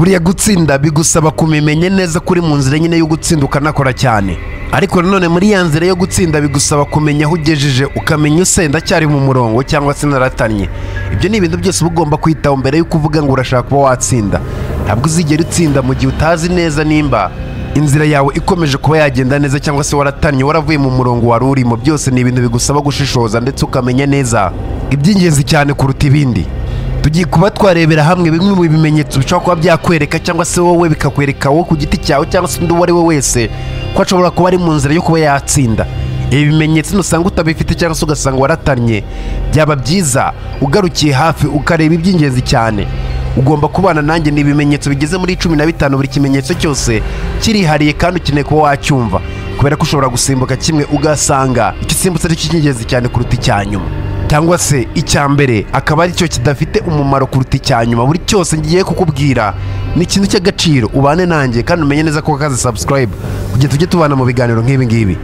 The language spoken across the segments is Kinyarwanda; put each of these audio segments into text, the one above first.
buriya gutsinda bigusaba kumimenya neza ko uri mu nzira nyine yo gutsinda ukanakora cyane. Ariko nanone muri ya nzira yo gutsinda bigusaba kumenya aho ugejeje ukamenya usenda cyari mu murongo cyangwa se naratanye ibyo ni ibintu byose uba ugomba kwitaho mbere y'uko uvuga ngo urashaka kuba watsinda. Ntabwo uzigera utsinda mu gihe utazi neza nimba inzira yawe ikomeje kuba yagenda neza cyangwa se waratanye waravuye mu murongo wari urimo. Byose ni ibintu bigusaba gushishoza ndetse ukamenya neza. Iby'ingenzi cyane kuruta ibindi. Tugiye kuba twarebera hamwe bimwe mu bimenyetso bishobora kuba byakwereka cyangwa se wowe bikakwereka wowe ku giti cyawe cyangwa se undi uwo ari we wese ko ashobora kuba ari mu nzira yo kuba yatsinda. Ibi bimenyetso nusanga utabifite cyangwa se ugasanga waratanye byaba byiza ugarukiye hafi ukareba iby'ingenzi cyane. Ugomba kubana nanjye ni ibimenyetso bigeze muri cumi na bitanu buri kimenyetso cyose kirihariye kandi ukeneye kuba wacyumva. Kubera ko ushobora gusimbuka kimwe ugasanga icyo usimbutse ari cyo cy'ingenzi cyane kuruta icya nyuma. Cyangwa se icya mbere akaba ari cyo kidafite umumaro kuruta icya nyuma. Buri cyose ngiye kukubwira ni ikintu cy'agaciro. Ubane nanjye kandi umenye neza ko wakaze subscribe kugira tujye tubana mu biganiro nk'ibi ngibi.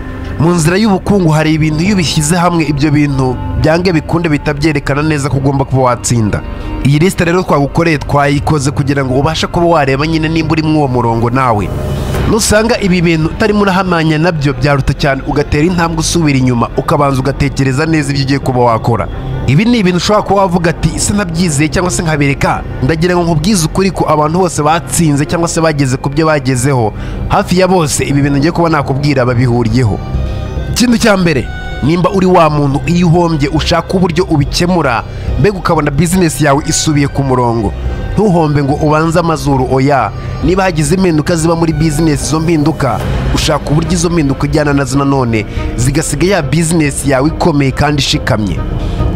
Mu nzira y'ubukungu hari ibintu iyo ubishyize hamwe ibyo bintu byange bikunde bihita byerekana neza ko ugomba kuba watsinda. Iyi lisite rero twagukoreye twayikoze kugira ngo ubashe kuba wareba nyine nimba uri muri uwo murongo nawe. Nusanga ibi bintu utarimo urahamanya na byo byaruta cyane ugatera intambwe usubira inyuma ukabanza ugatekereza neza ibyo ugiye kuba wakora. Ibi ni ibintu ushobora kuba wavuga ati ese nabyizeye cyangwa se nkabereka ndagira ngo nkubwize ukuri ko abantu bose batsinze cyangwa se bageze ku byo bagezeho. Hafi ya bose ibi bintu ngiye kuba nakubwira babihuriyeho. Ikintu cya mbere nimba uri wa muntu iyo uhombye ushaka uburyo ubikemura mbega ukabona bizinesi yawe isubiye ku murongo. Ntuhombe ngo ubanze amazuru oya. Niba hagize impinduka ziba muri bizinesi izo mpinduka ushaka uburyo izo mpinduka ujyana na zo nanone zigasiga ya bizinesi yawe ikomeye kandi ishikamye.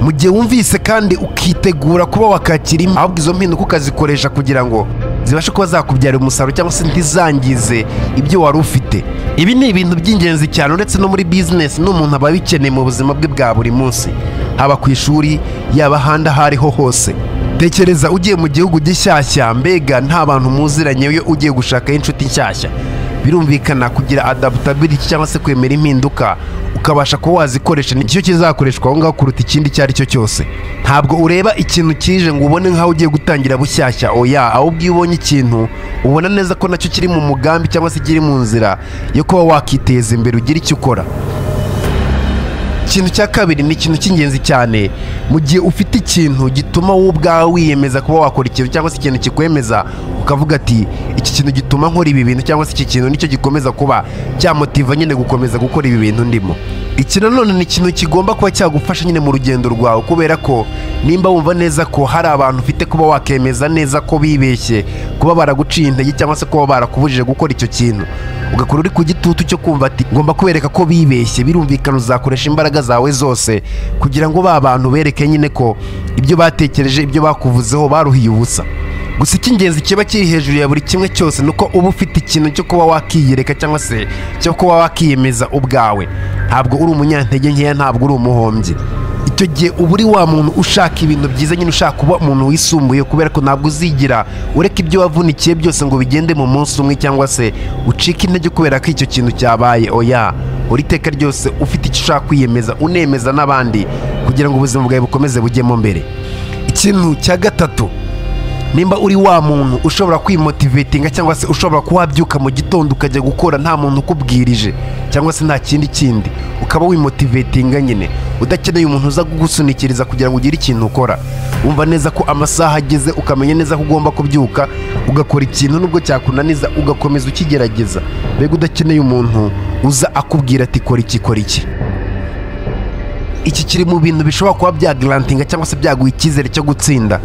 Mu gihe wumvise kandi ukitegura kuba wakakira ahubwo izo mpinduka ukazikoresha kugira ngo zibashe kuba zakubyarira umusaruro cyangwa se ntizangize ibyo wari ufite. Ibi ni ibintu by'ingenzi cyane uretse no muri bizinesi n'umuntu aba abikeneye mu buzima bwe bwa buri munsi. Haba ku ishuri yaba ahandi aho ariho hose. Tekereza ugiye mu gihugu gishyashya mbega nta bantu muziranye iyo ugiye gushakaho inshuti nshyashya. Birumvikana kugira adaptability cyangwa se kwemera impinduka. Ukabasha kuba wazikoresha ni cyo kizakoreshwa aho ngaho kuruta ikindi icyo ari cyo cyose. Ntabwo ureba ikintu kije ngo ubone nk'aho ugiye gutangira bushyashya oya ahubwo iyo ubonye ikintu ubona neza ko na cyo kiri mu mugambi cyangwa se kiri mu nzira yo kuba wakiteza imbere ugira icyo ukora. Ikintu cya kabiri ni ikintu cy'ingenzi cyane. Mu gihe ufite ikintu gituma wowe ubwawe wiyemeza kuba wakora ikintu cyangwa se ikintu kikwemeza ukavuga ati iki kintu gituma nkora ibi bintu cyangwa se iki kintu ni cyo gikomeza kuba cyamotiva nyine gukomeza gukora ibi bintu ndimo. Iki nanone ni ikintu kigomba kuba cyagufasha nyine mu rugendo rwawe kubera ko nimba wumva neza ko hari abantu ufite kuba wakemeza neza ko bibeshye kuba baraguciye intege cyangwa se kuba barakubujije gukora icyo kintu ugakora uri ku gitutu cyo kumva ati ngomba kubereka ko bibeshye birumvikana uzakoresha imbaraga zawe zose kugira ngo ba bantu bereke nyine ko ibyo batekereje ibyo bakuvuzeho baruhiye ubusa. Gusa icy'ingenzi kiba kiri hejuru ya buri kimwe cyose ni uko uba ufite ikintu cyo kuba wakiyereka cyangwa se cyo kuba wakiyemeza ubwawe. Ntabwo uri umunyantege nkeya ntabwo uri umuhombyi. Icyo gihe uba uri wa muntu ushaka ibintu byiza nyine ushaka kuba umuntu wisumbuye kubera ko ntabwo uzigira. Ureka ibyo wavunikiye byose ngo bigende mu munsi umwe cyangwa se ucike intege kubera ko icyo kintu cyabaye. Oya uri iteka ryose ufite icyo ushaka kwiyemeza unemeza n'abandi kugira ngo ubuzima bwawe bukomeze bujyemo mbere. Ikintu cya gatatu nimba uri wa muntu ushobora kwimotivetinga cyangwa se ushobora kuhabyuka mu gitondo ukajya gukora nta muntu ukubwirije cyangwa se nta kindi kindi ukaba wimotivetinga nyine. Udakeneye umuntu uza kugusunikiriza kugira ngo ugire ikintu ukora. Wumva neza ko amasaha ageze ukamenya neza ko ugomba kubyuka ugakora ikintu nubwo cyakunaniza ugakomeza ukigerageza. Mbega udakeneye umuntu uza akubwira ati kora iki kora iki? Iki kiri mu bintu bishobora kuba byagarantinga cyangwa se byaguha icyizere cyo gutsinda.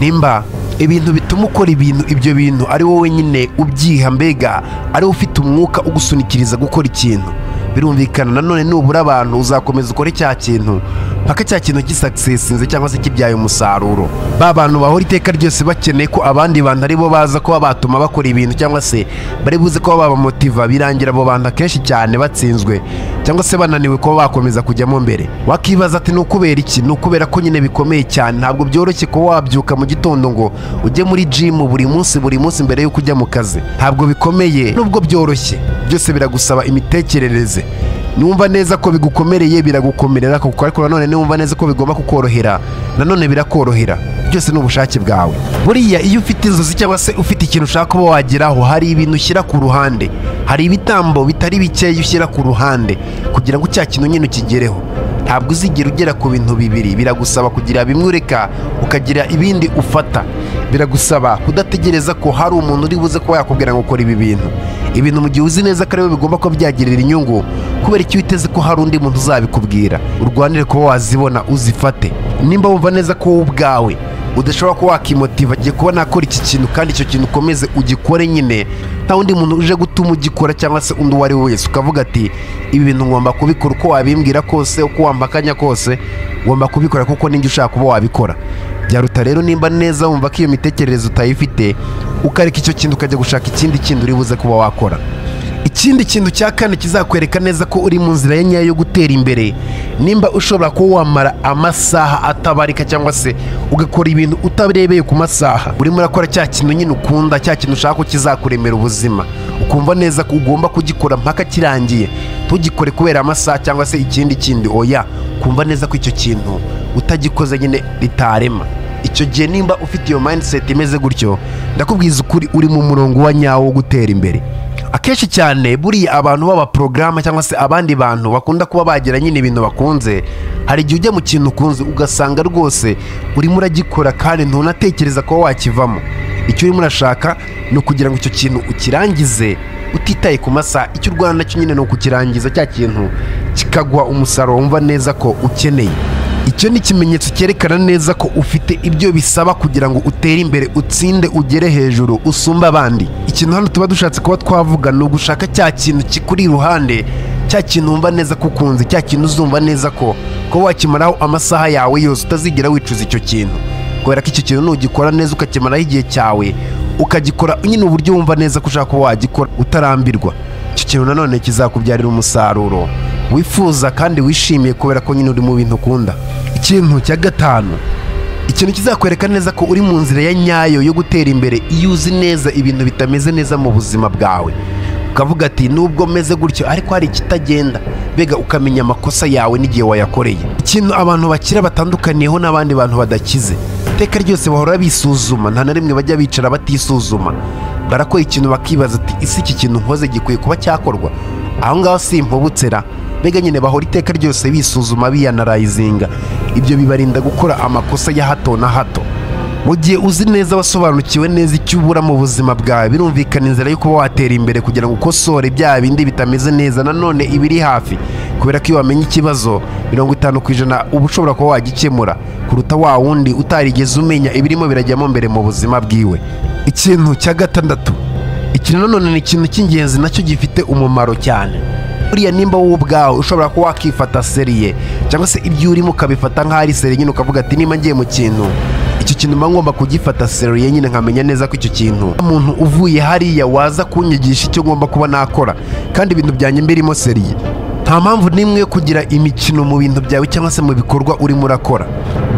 Nimba ibintu bituma ukora ibintu ibyo bintu ari wowe nyine ubyiha mbega ari wowe ufite umwuka ugusunikiriza gukora ikintu. Birumvikana nanone nubura abantu uzakomeza ukore cya kintu. Mpaka cya kintu gisakisesinze cyangwa se kibyaye umusaruro. Ba bantu bahora iteka ryose bakeneye ko abandi bantu ari bo baza kuba batuma bakora ibintu cyangwa se bari buze kuba babamotiva birangira abo bantu akenshi cyane batsinzwe cyangwa se bananiwe kuba bakomeza kujyamo mbere. Wakibaza ati ni ukubera iki? Ni ukubera ko nyine bikomeye cyane? Ntabwo byoroshye kuba wabyuka mu gitondo ngo ujye muri jimu buri munsi buri munsi mbere y'uko ujya mu kazi. Ntabwo bikomeye nubwo byoroshye. Byose biragusaba imitekerereze. Numva neza ko bigukomereye biragukomerera ariko nanone niwumva neza ko bigomba kukorohera. Nanone birakorohera. Byose ni ubushake bwawe. Buriya iyo ufite inzozi cyangwa se ufite ikintu ushaka kuba wageraho hari ibintu ushyira ku ruhande. Hari ibitambo bitari bikeya ushyira ku ruhande kugira ngo cya kintu nyine ukigereho. Ntabwo uzigera ugera ku bintu bibiri. Biragusaba kugira bimwe ureka ukagira ibindi ufata. Biragusaba kudategereza ko hari umuntu uri buze kuba yakubwira ngo ukora ibi bintu. Ibintu mu gihe uzi neza ko ari we bigomba kuba byagirira inyungu kubera icyo witeze ko hari undi muntu uzabikubwira. Urwanire kuba wazibona uzifate. Nimba wumva neza ko wowe ubwawe udashobora kuba wakimotiva agiye kuba nakora iki kintu kandi icyo kintu ukomeze ugikore nyine nta wundi muntu uje gutuma ugikora cyangwa se undi uwo ari we wese. Ukavuga ati ibi bintu ngomba kubikora uko wabimbwira kose uko wampakanya kose ngomba kubikora kuko ninjye ushaka kuba wabikora. Byaruta rero nimba neza wumva ko iyo mitekerereze utayifite ukareka icyo kintu ukajya gushaka ikindi kintu uri buze kuba wakora. Ikindi kintu cya kane kizakwereka neza ko uri mu nzira ye nyayo yo gutera imbere. Nimba ushobora kuba wamara amasaha atabarika cyangwa se ugakora ibintu utarebeye ku masaha urimo urakora cya kintu nyine ukunda cya kintu ushaka ko kizakuremera ubuzima. Ukumva neza ko ugomba kugikora mpaka kirangiye. Ntugikore kubera amasaha cyangwa se ikindi kindi. Oya kumva neza ko icyo kintu utagikoze nyine ritarema icyo gihe nimba ufite iyo mindset imeze gutyo ndakubwiza ukuri uri mu murongo wa nyawo wo gutera imbere. Akenshi cyane buriya abantu b'abaporogaramu cyangwa se abandi bantu bakunda kuba bagira nyine ibintu bakunze hari igihe ujya mu kintu ukunze ugasanga rwose urimo uragikora kandi ntunatekereza kuba wakivamo. Icyo urimo urashaka ni ukugira ngo icyo kintu ukirangize utitaye ku masaha. Icyo urwana na cyo nyine ni ukukirangiza cya kintu kikaguha umusaruro wumva neza ko ukeneye. Icyo ni ikimenyetso cyerekana neza ko ufite ibyo bisaba kugira ngo utere imbere utsinde ugere hejuru usumbe abandi. Ikintu hano tuba dushatse kuba twavuga ni ugushaka cya kintu kikuri iruhande cya kintu wumva neza ko ukunze cya kintu uzumva neza ko ko wakimaraho amasaha yawe yose utazigera wicuza icyo kintu. Kubera ko icyo kintu nugikora neza ukakimaraho igihe cyawe ukagikora nyine uburyo wumva neza ko ushaka kuba wagikora utarambirwa. Icyo kintu nanone kizakubyarira umusaruro. Wifuza kandi wishimiye kubera ko nyine uri mu bintu ukunda. Ikintu cya gatanu ikintu kizakwereka neza ko uri mu nzira ya nyayo yo gutera imbere. Iyo uzi neza ibintu bitameze neza mu buzima bwawe ukavuga ati nubwo meze gutyo ariko hari ikitagenda. Mbega ukamenya amakosa yawe n'igihe wayakoreye. Ikintu abantu bakira batandukaniyeho n'abandi bantu badakize. Iteka ryose bahora bisuzuma nta na rimwe bajya bicara batisuzuma. Barakora ikintu bakibaza ati isi iki kintu nkoze gikwiye kuba cyakorwa? Aho ngaho si impubutsera mbega nyine bahora iteka ryose bisuzuma biyanarayizinga ibyo bibarinda gukora amakosa ya hato na hato. Mu gihe uzi neza wasobanukiwe neza icyo ubura mu buzima bwawe birumvikana inzira yo kuba watera imbere kugira ngo ukosore bya bindi bitameze neza. Nanone ibiri hafi kubera ko iyo wamenye ikibazo mirongo itanu ku ijana uba ushobora kuba wagikemura kuruta wa wundi utarigeze umenya ibirimo birajyamo mbere mu buzima bwiwe. Ikintu cya gatandatu iki nanone ni ikintu cy'ingenzi na cyo gifite umumaro cyane. Buriya nimba wowe ubwawe ushobora kuba wakifata seriye cyangwa se ibyo urimo ukabifata nk'aho ari seriye nyine ukavuga ati nimba ngiye mu kintu. Icyo kintu mba ngomba kugifata seriye nyine nkamenya neza ko icyo kintu umuntu uvuye hariya waza kunyigisha icyo ngomba kuba nakora kandi ibintu byanjye mbirimo seriye nta mpamvu n'imwe yo kugira imikino mu bintu byawe cyangwa se mu bikorwa urimo urakora.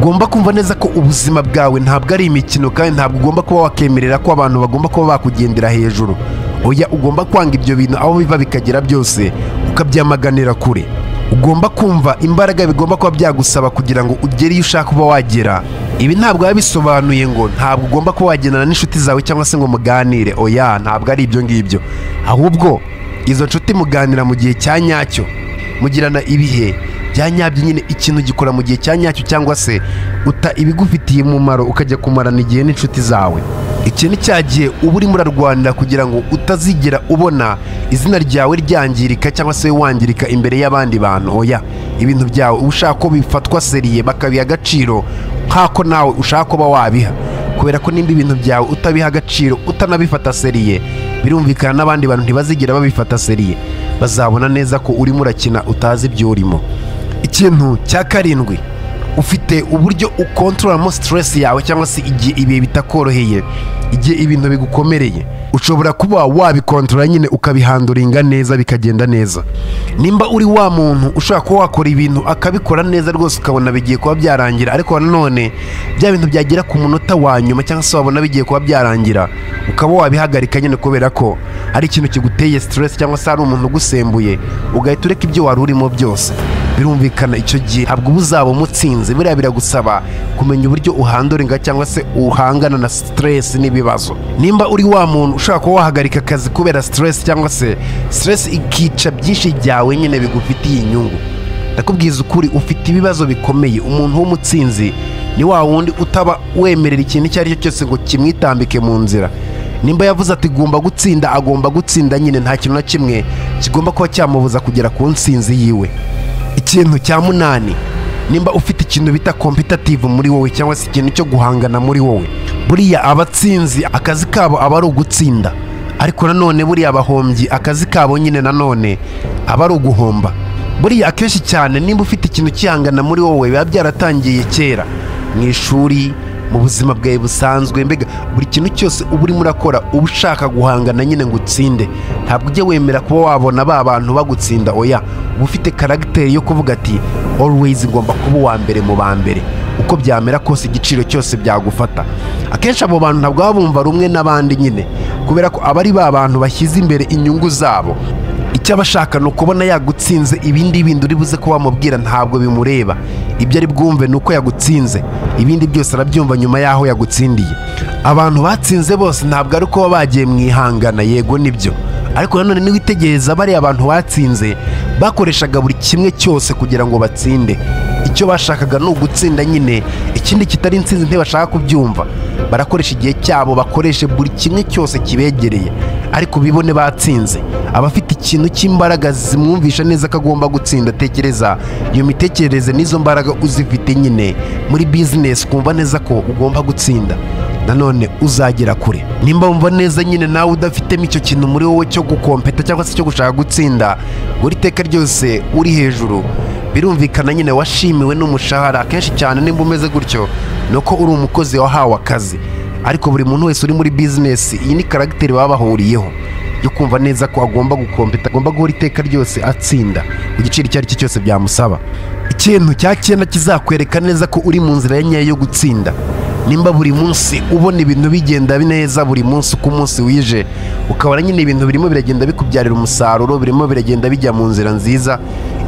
Ugomba kumva neza ko ubuzima bwawe ntabwo ari imikino kandi ntabwo ugomba kuba wakemerera ko abantu bagomba kuba bakugendera hejuru. Oya ugomba kwanga ibyo bintu aho biva bikagera byose. Ukabyamaganira kure. Ugomba kumva imbaraga bigomba kuba byagusaba kugira ngo ugere iyo ushaka kuba wagera. Ibi ntabwo biba bisobanuye ngo ntabwo ugomba kuba wagendana n'inshuti zawe cyangwa se ngo muganire. Oya ntabwo ari ibyo ngibyo. Ahubwo izo nshuti muganira mu gihe cya nyacyo. Mugirana ibihe bya nyabyo nyine ikintu gikora mu gihe cya nyacyo cyangwa se uta ibigufitiye umumaro ukajya kumarana igihe n'inshuti zawe. Iki ni cya gihe uba urimo urarwanira kugira ngo utazigera ubona izina ryawe ryangirika cyangwa se wangirika imbere y'abandi bantu. Oya ibintu byawe ushaka ko bifatwa seriye bakabiha agaciro nk'ako nawe ushaka kuba wabiha. Kubera ko nimba ibintu byawe utabiha agaciro utanabifata seriye birumvikana n'abandi bantu ntibazigera babifata seriye. Bazabona neza ko urimo urakina utazi ibyo urimo. Ikintu cya karindwi ufite uburyo ukontororamo siteresi yawe cyangwa se igihe ibihe bitakoroheye. Igihe ibintu bigukomereye. Ushobora kuba wabikontorora nyine ukabihanduringa neza bikagenda neza. Nimba uri wa muntu ushobora kuba wakora ibintu akabikora neza rwose ukabona bigiye kuba byarangira ariko nanone bya bintu byagera ku munota wa nyuma cyangwa se wabona bigiye kuba byarangira ukaba wabihagarika nyine kubera ko ari ikintu kiguteye siteresi cyangwa se hari umuntu ugusembuye ugahita ureka ibyo wari urimo byose. Birumvikana icyo gihe. Ntabwo uba uzaba umutsinze buriya biragusaba kumenya uburyo uhanduringa cyangwa se uhangana na siteresi n'ibibazo. Nimba uri wa muntu ushobora kuba wahagarika akazi kubera siteresi cyangwa se siteresi ikica byinshi byawe nyine bigufitiye inyungu. Ndakubwiza ukuri ufite ibibazo bikomeye. Umuntu w'umutsinzi ni wa wundi utaba wemerera ikintu icyo ari cyo cyose ngo kimwitambike mu nzira. Nimba yavuze ati gomba gutsinda agomba gutsinda nyine. Nta kintu na kimwe kigomba kuba cyamubuza kugera ku nsinzi yiwe. Ikintu cya munani nimba ufite ikintu bita kompitative muri wowe cyangwa se ikintu cyo guhangana muri wowe buriya abatsinzi akazi kabo aba ari ugutsinda ariko nanone buriya abahombyi akazi kabo nyine nanone aba ari uguhomba. Buriya akenshi cyane nimba ufite ikintu cyihangana muri wowe biba byaratangiye kera. Mu ishuri mu buzima bwawe busanzwe. Mbega buri kintu cyose uba urimo urakora uba ushaka guhangana nyine ngo utsinde. Ntabwo ujya wemera kuba wabona ba bantu bagutsinda. Oya uba ufite karagiteri yo kuvuga ati always ngomba kuba uwa mbere mu ba mbere. Uko byamera kose igiciro cyose byagufata. Akenshi abo bantu ntabwo baba bumva rumwe n'abandi nyine kubera ko aba ari ba bantu bashyize imbere inyungu zabo. Icyo aba ashaka ni ukubona yagutsinze ibindi bindi uri buze ko wamubwira ntabwo bimureba. Ibyo ari bwumve ni uko yagutsinze. Ibindi byose arabyumva nyuma y'aho yagutsindiye. Abantu batsinze bose ntabwo ari uko baba bagiye mu ihangana. Yego ni byo ariko nanone niwitegereza bariya abantu batsinze bakoreshaga buri kimwe cyose kugira ngo batsinde. Icyo bashakaga ni ugutsinda nyine. Ikindi kitari insinzi ntibashaka kubyumva. Barakoresha igihe cyabo bakoreshe buri kimwe cyose kibegereye. Ariko bibone batsinze. Abafite ikintu cy'imbaraga zimwumvisha neza ko agomba gutsinda tekereza. Iyo mitekerereze n'izo mbaraga uzifite nyine muri bizinesi kumva neza ko ugomba gutsinda. Nanone uzagera kure. Nimba wumva neza nyine nawe udafitemo icyo kintu muri wowe cyo gukompeta cyangwa se cyo gushaka gutsinda buri teka ryose uri hejuru. Birumvikana nyine washimiwe n'umushahara. Akenshi cyane nimba umeze gutyo ni uko uri umukozi wahawe akazi. Ariko buri muntu wese uri muri bizinesi iyi ni karagiteri baba bahuriyeho. Yo kumva neza ko agomba gukompeta agomba guhora iteka ryose atsinda. Ku giciro icyo ari cyo cyose byamusaba. Ikintu cya cyenda kizakwereka neza ko uri mu nzira ya nyayo yo gutsinda. Nimba buri munsi ubona ibintu bigenda neza buri munsi uko umunsi wije ukabona nyine ibintu birimo biragenda bikubyarira umusaruro birimo biragenda bijya mu nzira nziza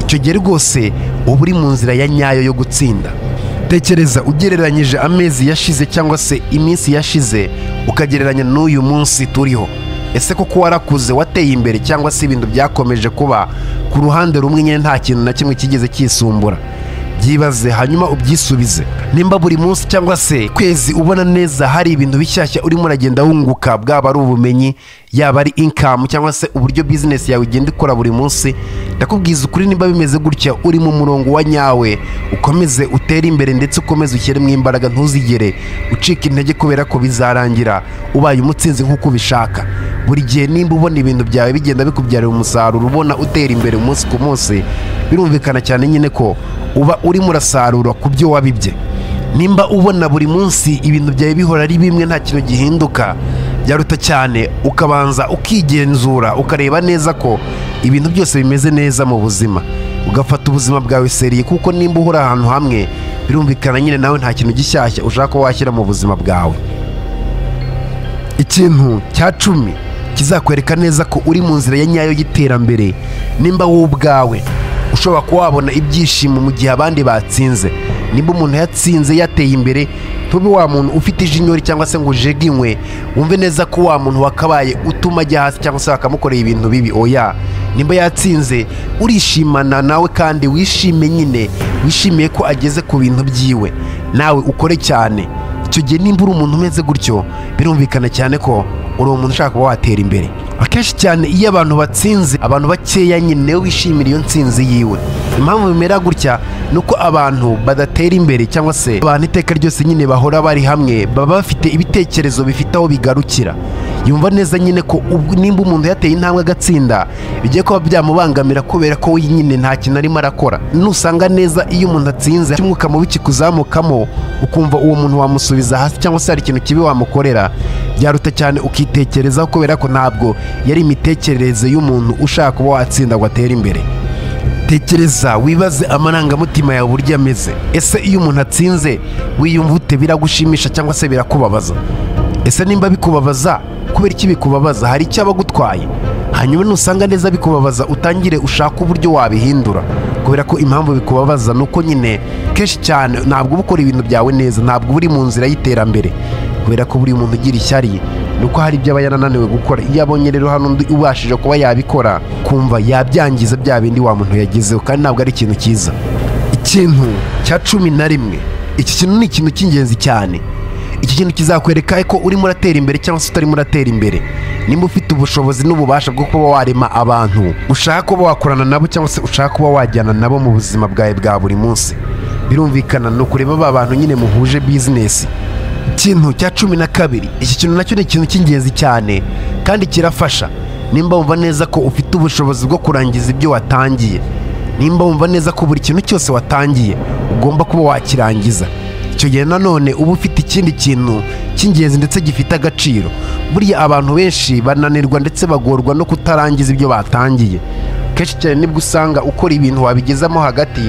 icyo gihe rwose uba uri mu nzira ya nyayo yo gutsinda. Tekereza ugereranyije amezi yashize cyangwa se iminsi yashize ukagereranya n'uyu munsi turiho. Ese koko warakuze wateye imbere cyangwa se ibintu byakomeje kuba ku ruhande rumwe nyine nta kintu na kimwe kigeze cyisumbura byibaze hanyuma ubyisubize. Nimba buri munsi cyangwa se kwezi ubona neza hari ibintu bishyashya urimo uragenda wunguka bwaba ari ubumenyi yaba ari inkamu cyangwa se uburyo bizinesi yawe igenda ikora buri munsi ndakubwiza ukuri nimba bimeze gutya uri mu murongo wa nyawe ukomeze utere imbere ndetse ukomeze ushyiremo imbaraga ntuzigere ucika intege kubera ko bizarangira ubaye umutsinzi nk'uko ubishaka. Buri gihe nimba ubona ibintu byawe bigenda bikubyarira umusaruro ubona utera imbere umunsi ku munsi birumvikana cyane nyine ko uba urimo urasarura ku byo wabibye. Nimba ubona buri munsi ibintu byawe bihora ari bimwe nta kintu gihinduka byaruta cyane ukabanza ukigenzura ukareba neza ko ibintu byose bimeze neza mu buzima. Ugafata ubuzima bwawe seriye kuko nimba uhora ahantu hamwe birumvikana nyine nawe nta kintu gishyashya ushaka ko washyira mu buzima bwawe. Ikintu cya cumi kizakwereka neza ko uri mu nzira ya nyayo y'iterambere. Nimba wowe ubwawe ushobora kuba wabona ibyishimo mu gihe abandi batsinze. Nimba umuntu yatsinze yateye imbere ntube wa muntu ufite ijinyori cyangwa se ngo ujeginywe wumve neza ko wa muntu wakabaye utuma ajya hasi cyangwa se bakamukorera ibintu bibi. Oya nimba yatsinze urishimana nawe kandi wishime nyine wishimiye ko ageze ku bintu byiwe. Nawe ukore cyane. Icyo gihe nimba uri umuntu umeze gutyo birumvikana cyane ko uri umuntu ushaka kuba watera imbere. Akenshi cyane iyo abantu batsinze abantu bakeya nyine wishimira iyo nsinzi yiwe. Impamvu bimera gutya ni uko abantu badatera imbere cyangwa se abantu iteka ryose nyine bahora bari hamwe baba bafite ibitekerezo bifite aho bigarukira. Yumva neza nyine ko nimba umuntu yateye intambwe agatsinda bigiye kuba byamubangamira kubera ko we nyine nta kintu arimo arakora. Nusanga neza iyo umuntu atsinze umwuka mubi kikuzamukamo ukumva uwo muntu wamusubiza hasi cyangwa se hari ikintu kibi wamukorera byaruta cyane ukitekerezaho kubera ko ntabwo yari imitekerereze y'umuntu ushaka kuba watsinda ngo atere imbere? Tekereza wibaze amarangamutima yawe uburyo ameze. Ese iyo umuntu atsinze wiyumva ute biragushimisha cyangwa se birakubabaza? Ese nimba bikubabaza kubera iki bikubabaza? Hari icyo aba agutwaye? Hanyuma nusanga neza bikubabaza utangire ushaka uburyo wabihindura. Kubera ko impamvu bikubabaza ni uko nyine kenshi cyane ntabwo uba ukora ibintu byawe neza ntabwo uba uri mu nzira y'iterambere. Kubera ko buri muntu ugira ishyari ni uko hari ibyo aba yarananiwe gukora. Iyo abonye rero hano undi ubashije kuba yabikora kumva yabyangiza bya bindi wa muntu yagezeho kandi ntabwo ari ikintu cyiza. Ikintu cya cumi na rimwe iki kintu ni ikintu cy'ingenzi cyane. Iki kintu kizakwereka ko urimo uratera imbere cyangwa se utarimo uratera imbere. Nimba ufite ubushobozi n'ububasha bwo kuba warema abantu ushaka kuba wakorana nabo cyangwa se ushaka kuba wajyana nabo mu buzima bwawe bwa buri munsi. Birumvikana ni ukureba ba bantu nyine muhuje bizinesi ikintu cya cumi na kabiri. Iki kintu na cyo ni ikintu cy'ingenzi cyane kandi kirafasha. Nimba wumva neza ko ufite ubushobozi bwo kurangiza ibyo watangiye. Nimba wumva neza ko buri kintu cyose watangiye ugomba kuba wakirangiza. Icyo gihe nanone uba ufite ikindi kintu cy'ingenzi ndetse gifite agaciro. Buriya abantu benshi bananirwa ndetse bagorwa no kutarangiza ibyo batangiye. Kenshi cyane ni bwo usanga ukora ibintu wabigezamo hagati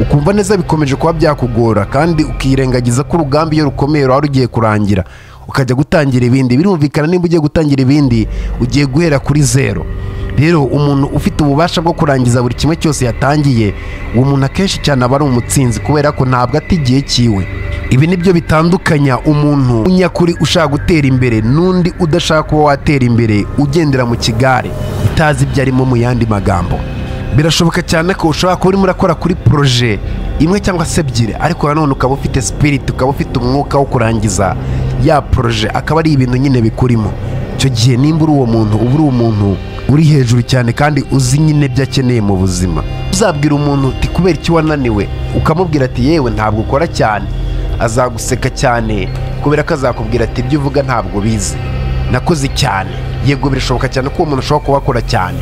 ukumva neza bikomeje kuba byakugora kandi ukirengagiza ko urugamba iyo rukomeye ruba rugiye kurangira ukajya gutangira ibindi birumvikana nimba ugiye gutangira ibindi ugiye guhera kuri zero. Rero umuntu ufite ububasha bwo kurangiza buri kimwe cyose yatangiye uwo muntu akenshi cyane aba ari umutsinzi kubera ko ntabwo ata igihe cyiwe. Ibi ni byo bitandukanya umuntu w'unyakuri ushaka gutera imbere n'undi udashaka kuba watera imbere ugendera mu kigare. Utazi ibyo arimo mu yandi magambo. Birashoboka cyane ko ushobora kuba urimo urakora kuri poroje imwe cyangwa se ebyiri ariko nanone ukaba ufite sipiriti ukaba ufite umwuka wo kurangiza ya poroje akaba ari ibintu nyine bikurimo. Icyo gihe nimba uri uwo muntu uba uri umuntu uri hejuru cyane kandi uzi nyine ibyo akeneye mu buzima. Uzabwira umuntu uti kubera icyo wananiwe? Ukamubwira ati yewe ntabwo ukora cyane. Azaguseka cyane kubera ko azakubwira ati ibyo uvuga ntabwo bizi nakoze cyane. Yego birashoboka cyane ko uwo muntu ashobora kuba akora cyane.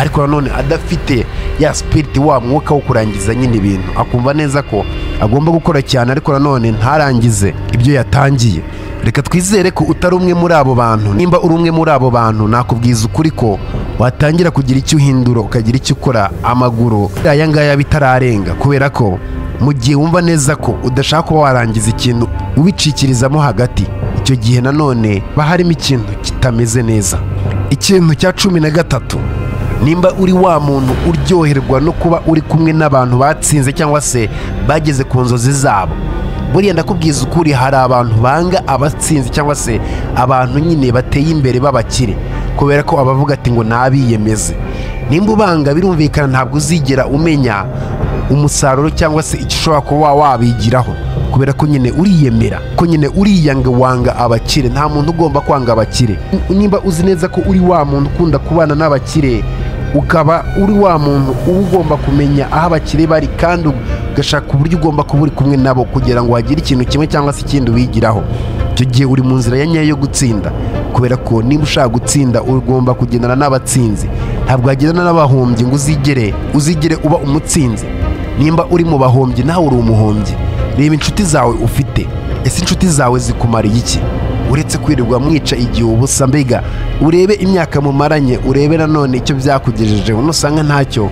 Ariko nanone adafite ya sipiriti wa mwuka wo kurangiza nyine ibintu. Akumva neza ko agomba gukora cyane ariko nanone ntarangize ibyo yatangiye. Reka twizere ko utari umwe muri abo bantu. Nimba uri umwe muri abo bantu nakubwiza ukuri ko watangira kugira icyo uhindura ukagira icyo ukora amaguru. Aya ngaya bitararenga kubera ko mu gihe wumva neza ko udashaka kuba warangiza ikintu ubicikirizamo hagati. Icyo gihe nanone haba harimo ikintu kitameze neza. Ikintu cya cumi na gatatu. Nimba uri wa muntu uryoherwa no kuba uri kumwe n'abantu batsinze cyangwa se bageze ku nzozi zabo. Buriya ndakubwiza ukuri hari abantu banga abatsinzi cyangwa se abantu nyine bateye imbere b'abakire kubera ko abavuga ati ngo nabiyemeze. Nimba ubanga birumvikana ntabwo uzigera umenya umusaruro cyangwa se icyo ushobora kuba wabigiraho kubera ko nyine uriyemera ko nyine uriyanga wanga abakire. Nta muntu ugomba kwanga abakire. Nimba uzi neza ko uri wa muntu ukunda kubana n'abakire ukaba uri wa muntu uba ugomba kumenya aho abakire bari kandi ugashaka uburyo ugomba kuba uri kumwe nabo kugira ngo hagire ikintu kimwe cyangwa se ikindi wigiraho. Icyo gihe uri mu nzira ya nyayo yo gutsinda kubera ko niba ushaka gutsinda ugomba kugendana n'abatsinzi. Ntabwo wagendana n'abahombyi ngo uzigere uzigere uba umutsinzi. Nimba uri mu bahombyi nawe uri umuhombyi. Reba inshuti zawe ufite. Ese inshuti zawe zikumariye iki? Uretse kwirirwa mwica igihe ubusa mbega urebe imyaka mumaranye urebe nanone icyo byakugejejeho nusanga ntacyo.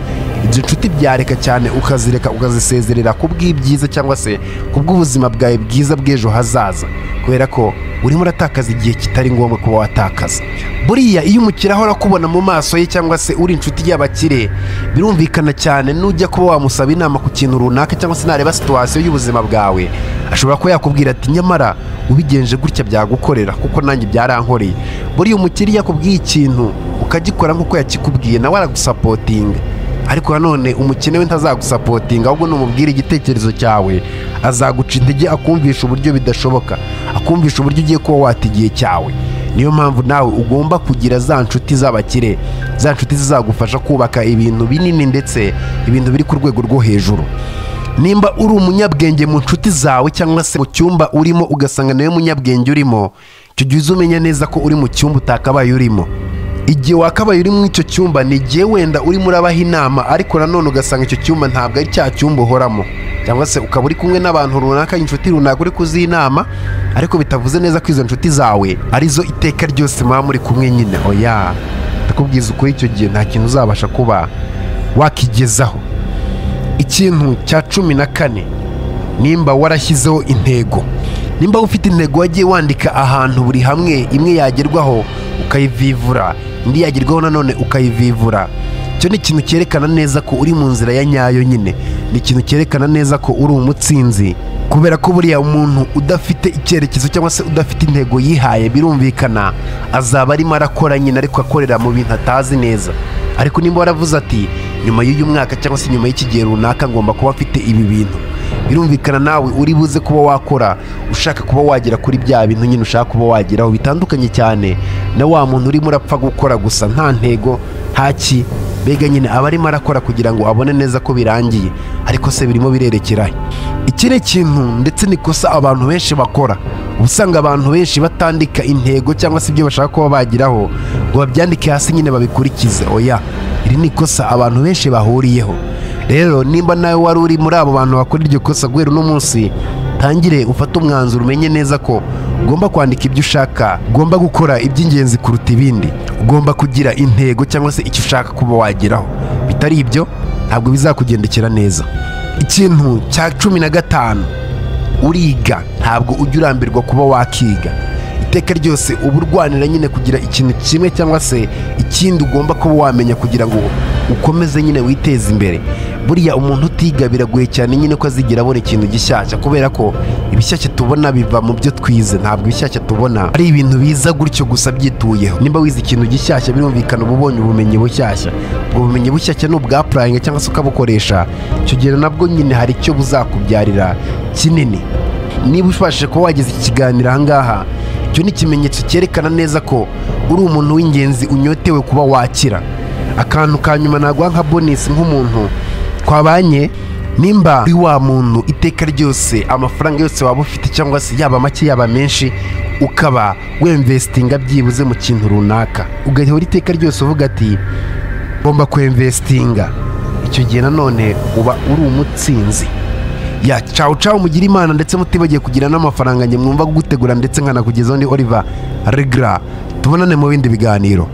Izo nshuti byareka cyane ukazireka ukazisezerera ku bw'ibyiza cyangwa se ku bw'ubuzima bwawe bwiza bw'ejo hazaza. Kubera ko urimo uratakaza igihe kitari ngombwa kuba watakaza. Buriya iyo umukire ahora akubona mu maso ye cyangwa se uri inshuti y'abakire birumvikana cyane nujya kuba wamusaba inama ku kintu runaka cyangwa se nareba situwasiyo y'ubuzima bwawe. Ashobora kuba yakubwira ati nyamara ubigenje gutya byagukorera kuko nanjye byarankoreye. Buriya umukire iyo akubwiye ikintu ukagikora nk'uko yakikubwiye nawe aragusapotinga ariko nanone umukene we ntazagusapotinga ahubwo numubwira igitekerezo cyawe. Azaguca intege akumvisha uburyo bidashoboka akumvisha uburyo ugiye kuba wata igihe cyawe. Niyo mpamvu nawe ugomba kugira za nshuti z'abakire za nshuti zizagufasha kubaka ibintu binini ndetse ibintu biri ku rwego rwo hejuru. Nimba uri umunyabwenge mu nshuti zawe cyangwa se mu cyumba urimo ugasanga nawe munyabwenge urimo icyo gihe uzi umenya neza ko uri mu cyumba utakabaye urimo. Igihe wakabaye uri muri icyo cyumba ni igihe wenda urimo urabaha inama ariko nanone ugasanga icyo cyumba ntabwo ari cya cyumba uhoramo. Cyangwa se ukaba uri kumwe n'abantu runaka inshuti runaka uri kuziha inama ariko bitavuze neza ko izo nshuti zawe ari zo iteka ryose muba muri kumwe nyine. Oya ndakubwiza ukuri icyo gihe nta kintu uzabasha kuba wakigezaho. Ikintu cya cumi na kane nimba warashyizeho intego. Nimba ufite intego wagiye wandika ahantu buri hamwe imwe yagerwaho ukayivivura. Indi yagerwaho nanone ukayivivura. Icyo ni ikintu cyerekana neza ko uri mu nzira ya nyayo nyine. Ni ikintu cyerekana neza ko uri umutsinzi. Kubera ko buriya umuntu udafite icyerekezo cyangwa se udafite intego yihaye birumvikana. Azaba arimo arakora nyine ariko akorera mu bintu atazi neza. Ariko nimba waravuze ati nyuma y'uyu mwaka cyangwa se nyuma y'iki gihe runaka ngomba kuba mfite ibi bintu. Birumvikana nawe uri buze kuba wakora ushaka kuba wagera kuri bya bintu nyine ushaka kuba wageraho bitandukanye cyane. Na wa muntu urimo urapfa gukora gusa nta ntego nta ki? Mbega nyine aba arimo arakora kugira ngo abone neza ko birangiye? Ariko se birimo birerekerahe iki ni ikintu ndetse n'ikosa abantu benshi bakora. Uba usanga abantu benshi batandika intego cyangwa se ibyo bashaka kuba bageraho ngo babyandike hasi nyine babikurikize. Oya iri ni ikosa abantu benshi bahuriyeho. Rero nimba nawe wari uri muri abo bantu bakora iryo kosa guhera uno munsi tangire ufate umwanzuro umenye neza ko ugomba kwandika ibyo ushaka ugomba gukora iby'ingenzi kuruta ibindi ugomba kugira intego cyangwa se icyo ushaka kuba wageraho. Bitari ibyo ntabwo bizakugendekera neza. Ikintu cya cumi na gatanu uriga ntabwo ujya urambirwa kuba wakiga. Iteka ryose uba urwanira nyine kugira ikintu kimwe cyangwa se ikindi ugomba kuba wamenya kugira ngo ukomeze nyine witeze imbere. Buriya umuntu utiga biragoye cyane nyine ko azigira abona ikintu gishyashya kubera ko ibishyashya tubona biva mu byo twize ntabwo ibishyashya tubona. Ari ibintu biza gutyo gusa byituyeho. Nimba wize ikintu gishyashya birumvikana uba ubonye ubumenyi bushyashya. Ubwo bumenyi bushyashya ni ubwa purayingi cyangwa se ukabukoresha. Icyo gihe nabwo nyine hari icyo buzakubyarira kinini. Niba ubashije kuba wageze iki kiganiro aha ngaha icyo ni ikimenyetso cyerekana neza ko uri umuntu w'ingenzi unyotewe kuba wakira. Akantu ka nyuma naguha nka bonisi nk'umuntu twabanye nimba uri wa muntu iteka ryose amafaranga yose waba ufite cyangwa se yaba make yaba menshi ukaba wemvesitinga byibuze mu kintu runaka. Ugahora iteka ryose uvuga ati ngomba kwemvesitinga icyo gihe nanone uba uri umutsinzi. Ya cawu cawu mugire imana ndetse mutibagiye kugira n'amafaranga njye mwumva gutegura ndetse nkanakugezaho ni oliver regra. Tubonane mu bindi biganiro.